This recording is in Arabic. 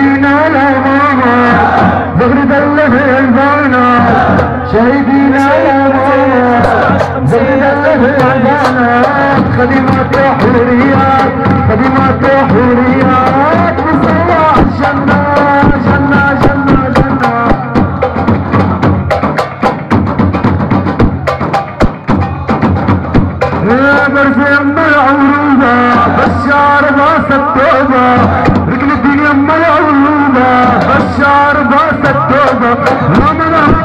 شايفينا لا ماما زغر دله البنات شايفينا لا ماما زغر دله البنات خدمات وحوريات خدمات وحوريات بصلاح جنة جنة جنة جنة يا برزي ام العروبة بشار باس التوبة ڏوڏو رما